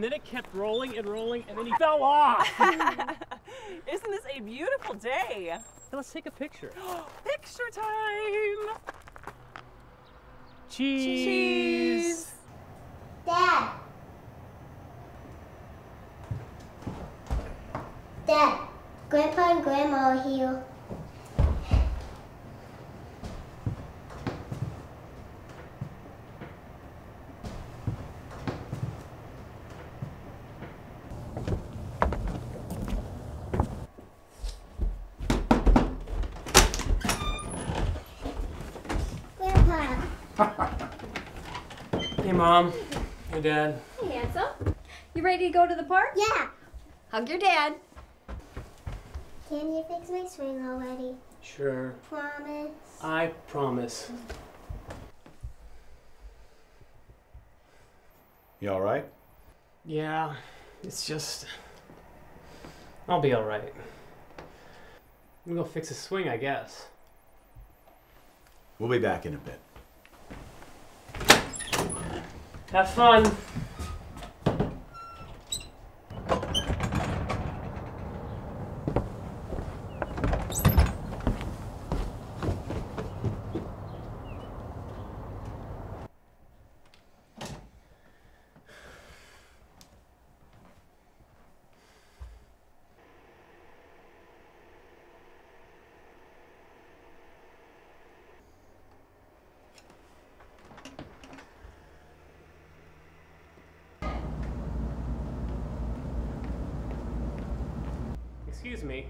and then it kept rolling and rolling, and then he fell off. Isn't this a beautiful day? Let's take a picture. Picture time! Cheese. Dad. Dad, Grandpa and Grandma are here. Hey, Mom. Hey, Dad. Hey, handsome. You ready to go to the park? Yeah. Hug your dad. Can you fix my swing already? Sure. Promise. I promise. You all right? Yeah, it's just. I'll be alright. I'm gonna go fix a swing, I guess. We'll be back in a bit. Have fun. Excuse me.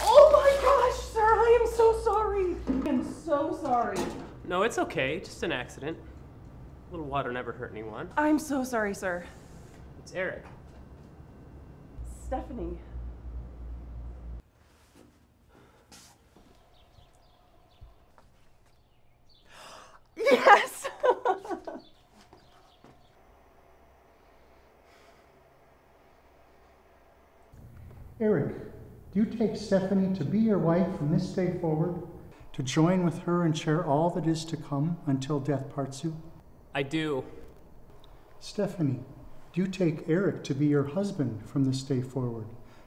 Oh my gosh, sir, I am so sorry. I'm so sorry. No, it's okay. Just an accident. A little water never hurt anyone. I'm so sorry, sir. It's Eric. Stephanie. Yes! Eric, do you take Stephanie to be your wife from this day forward, to join with her and share all that is to come until death parts you? I do. Stephanie, do you take Eric to be your husband from this day forward,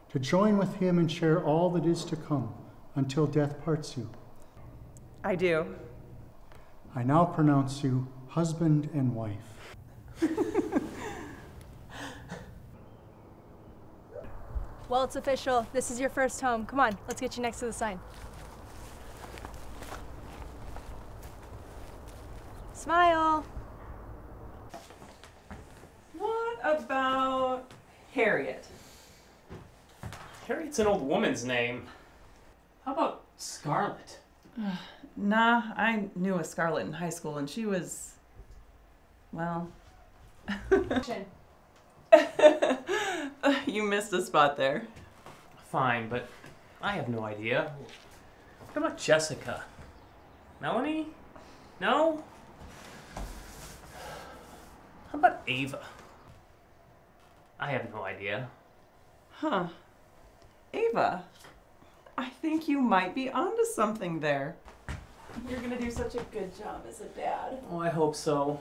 to join with him and share all that is to come until death parts you? I do. I now pronounce you husband and wife. Well, it's official. This is your first home. Come on, let's get you next to the sign. Smile. What about Harriet? Harriet's an old woman's name. How about Scarlet? Nah, I knew a Scarlet in high school and she was. well. you missed a spot there. Fine, but I have no idea. What about Jessica? Melanie? No? How about Ava? I have no idea. Huh. Ava, I think you might be onto something there. You're gonna do such a good job as a dad. Oh, I hope so.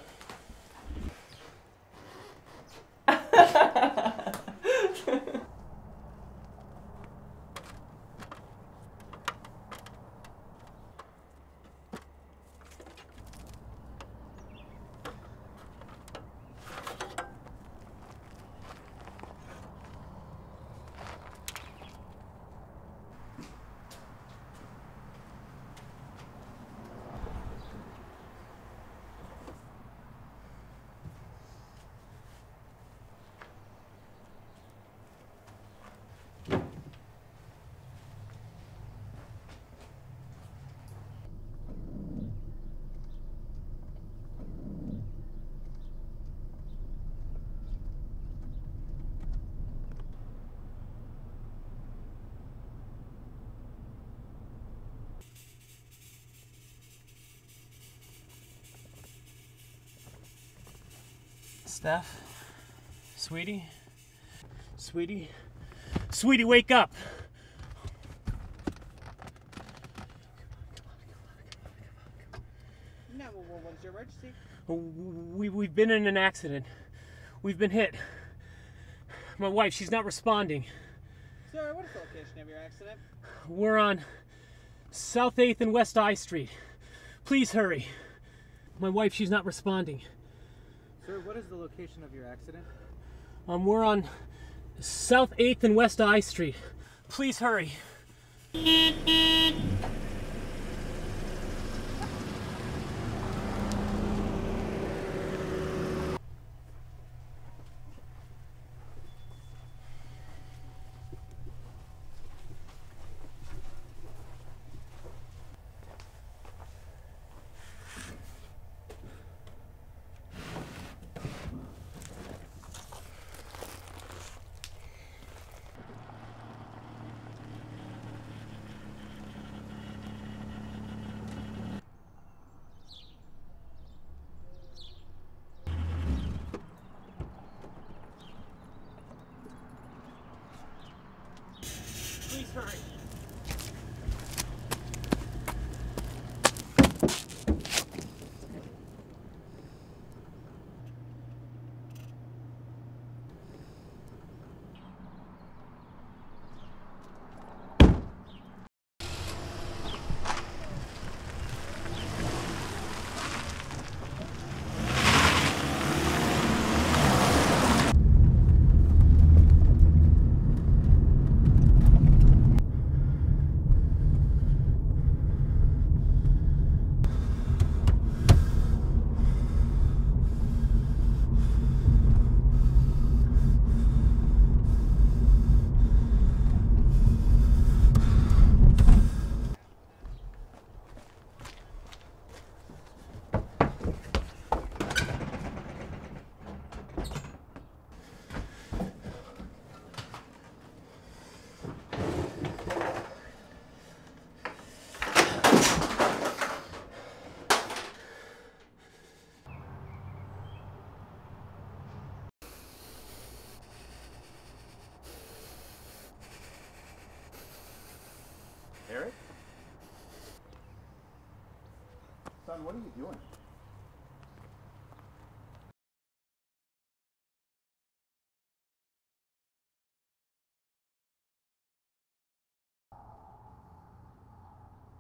Steph? Sweetie? Sweetie? Sweetie, wake up! No, what, what is your emergency? We, we've been in an accident. We've been hit. My wife, she's not responding. Sir, what is the location of your accident? We're on South 8th and West I Street. Please hurry. My wife, she's not responding. Sir, what is the location of your accident? Um, we're on South 8th and West I Street. Please hurry. Eric? Son, what are you doing?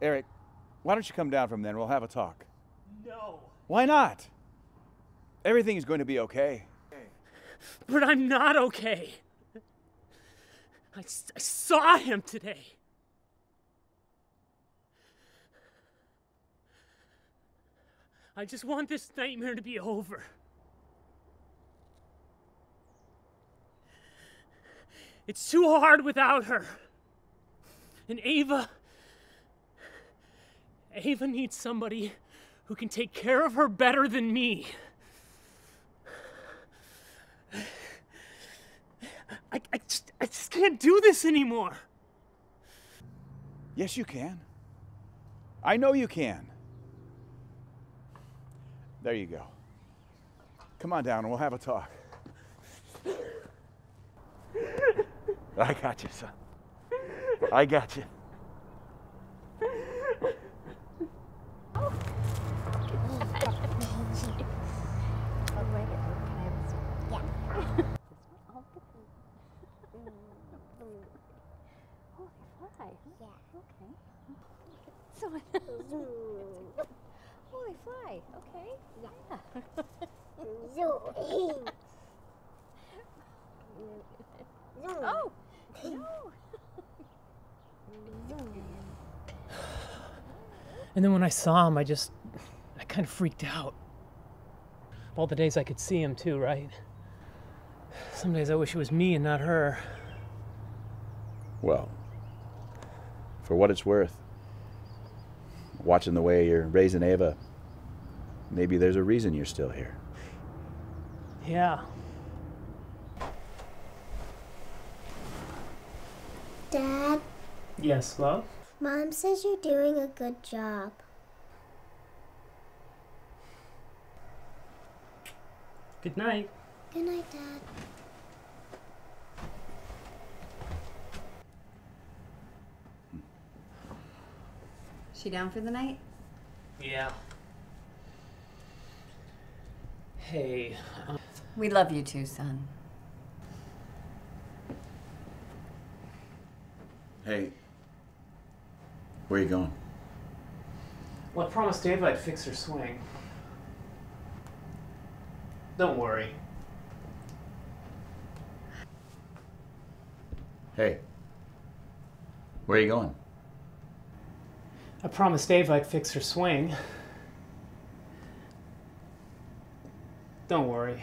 Eric, why don't you come down from there and we'll have a talk? No. Why not? Everything's going to be okay. But I'm not okay. I saw him today. I just want this nightmare to be over. It's too hard without her. And Ava. Ava needs somebody who can take care of her better than me. I, I, just, I just can't do this anymore. Yes, you can. I know you can. There you go. Come on down and we'll have a talk. I got you, son. I got you. Holy fly. Okay. Yeah. Zoom. Oh. No. And then when I saw him, I just, I kind of freaked out. All the days I could see him, too, right? Some days I wish it was me and not her. Well, for what it's worth, watching the way you're raising Ava, maybe there's a reason you're still here. Yeah. Dad, Yes, love? Mom says you're doing a good job. Good night. Good night, Dad. She down for the night? Yeah. Hey, um, We love you too, son. Hey, where are you going? Well, I promised Ava I'd fix her swing. Don't worry. Hey, where are you going? I promised Ava I'd fix her swing. Don't worry.